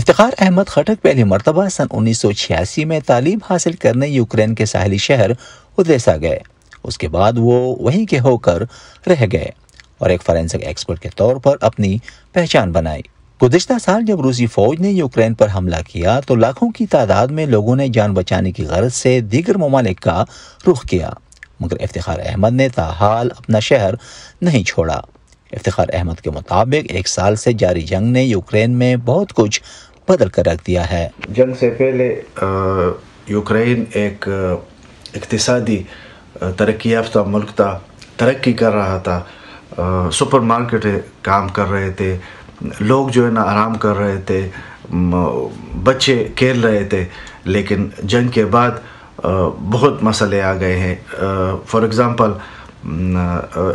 افتخار احمد خٹک پہلی مرتبہ سن انیس سو چھیاسی میں تعلیم حاصل کرنے یوکرین کے ساحلی شہر ادیسا گئے۔ اس کے بعد وہ وہیں کے ہو کر رہ گئے اور ایک فارنسک ایکسپرٹ کے طور پر اپنی پہچان بنائی۔ گزشتہ سال جب روسی فوج نے یوکرین پر حملہ کیا تو لاکھوں کی تعداد میں لوگوں نے جان بچانے کی غرض سے دیگر ممالک کا رخ کیا، مگر افتخار احمد نے تاحال اپنا شہر نہیں چھوڑا۔ افتخار احمد کے مطابق ایک سال سے جاری جنگ نے یوکرین میں بہت کچھ بدل کر رکھ دیا ہے۔ جنگ سے پہلے یوکرین ایک اقتصادی ترقی یافتہ ملک تھا، ترقی کر رہا تھا۔ سپر مارکیٹ کام کر رہے تھے، لوگ جو ہے نا آرام کر رہے تھے بچے کھیل رہے تھے، لیکن جنگ کے بعد بہت مسئلے آ گئے ہیں۔ فار ایگزامپل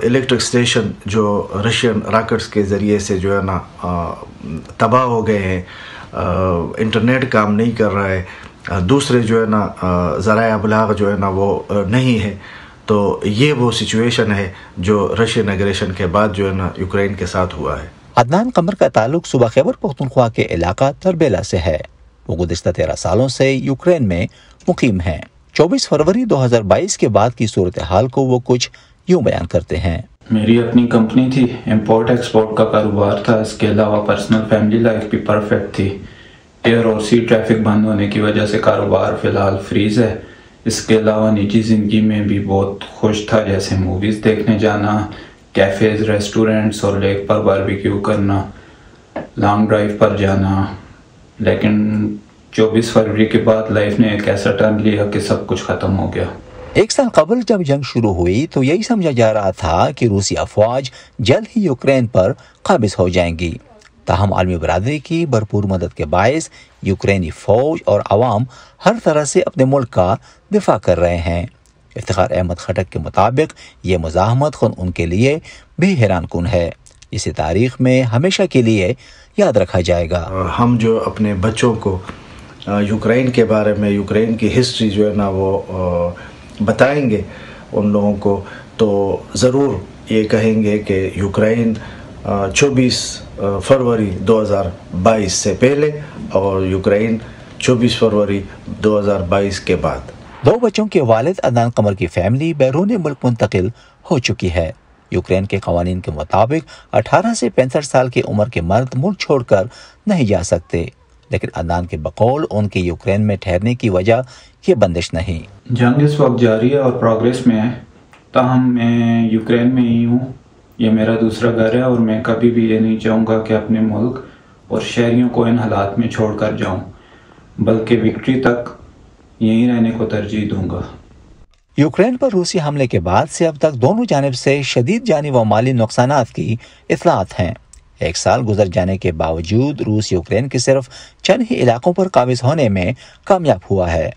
الیکٹرک اسٹیشن جو رشین راکٹس کے ذریعے سے جو ہے نا تباہ ہو گئے ہیں۔ انٹرنیٹ کام نہیں کر رہا ہے۔ دوسرے جو ہے نا ذرائع ابلاغ جو ہے نا وہ نہیں ہے۔ تو یہ وہ سچویشن ہے جو رشین اگریشن کے بعد جو ہے نا یوکرین کے ساتھ ہوا ہے۔ عدنان قمر کا تعلق صوبہ خیبر پختونخوا کے علاقہ تربیلا سے ہے۔ وہ گزشتہ تیرہ سالوں سے یوکرین میں مقیم ہیں۔ چوبیس فروری دو ہزار بائیس کے بعد کی صورتحال کو وہ کچھ یوں بیان کرتے ہیں۔ میری اپنی کمپنی تھی امپورٹ ایکسپورٹ کا کاروبار تھا۔ اس کے علاوہ پرسنل فیملی لائف بھی پرفیکٹ تھی۔ ایئر اور سی ٹریفک بند ہونے کی وجہ سے کاروبار فی الحال فریز ہے۔ اس کے علاوہ نجی زندگی میں بھی بہت خوش تھا جیسے موویز دیکھنے جانا کیفیز ریسٹورنٹس اور لیک پر باربیکیو کرنا لانگ ڈرائیو پر جانا۔ لیکن چوبیس فروری کے بعد لائف نے ایک ایسا ٹرن لیا کہ سب کچھ ختم ہو گیا۔ ایک سال قبل جب جنگ شروع ہوئی تو یہی سمجھا جا رہا تھا کہ روسی افواج جلد ہی یوکرین پر قابض ہو جائیں گی۔ تاہم عالمی برادری کی بھرپور مدد کے باعث یوکرینی فوج اور عوام ہر طرح سے اپنے ملک کا دفاع کر رہے ہیں۔ افتخار احمد خٹک کے مطابق یہ مزاحمت خود ان کے لیے بھی حیران کن ہے۔ اسے تاریخ میں ہمیشہ کے لیے یاد رکھا جائے گا۔ ہم جو اپنے بچوں کو یوکرین کے بارے میں، یوکرین کی ہسٹری جو ہے نا، وہ بتائیں گے، ان لوگوں کو تو ضرور یہ کہیں گے کہ یوکرین چوبیس فروری دو ہزار بائیس سے پہلے اور یوکرین چوبیس فروری دو ہزار بائیس کے بعد۔ دو بچوں کے والد ادان قمر کی فیملی بیرون ملک منتقل ہو چکی ہے۔ یوکرین کے قوانین کے مطابق اٹھارہ سے پینسٹھ سال کی عمر کے مرد ملک چھوڑ کر نہیں جا سکتے لیکن ادان کے بقول ان کے یوکرین میں ٹھہرنے کی وجہ یہ بندش نہیں۔ جنگ اس وقت جاری ہے اور پروگریس میں ہے۔ تاہم میں یوکرین میں ہی ہوں۔ یہ میرا دوسرا گھر ہے اور میں کبھی بھی یہ نہیں چاہوں گا کہ اپنے ملک اور شہریوں کو ان حالات میں چھوڑ کر جاؤں۔ بلکہ وکٹری تک یہیں رہنے کو ترجیح دوں گا۔ یوکرین پر روسی حملے کے بعد سے اب تک دونوں جانب سے شدید جانی و مالی نقصانات کی اطلاعات ہیں۔ ایک سال گزر جانے کے باوجود روس یوکرین کے صرف چند ہی علاقوں پر قابض ہونے میں کامیاب ہوا ہے۔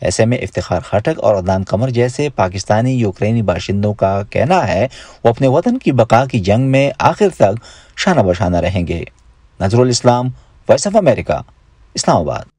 ایسے میں افتخار خٹک اور عدنان قمر جیسے پاکستانی یوکرینی باشندوں کا کہنا ہے، وہ اپنے وطن کی بقا کی جنگ میں آخر تک شانہ بشانہ رہیں گے۔ نظر الاسلام وائس آف امریکہ، اسلام آباد۔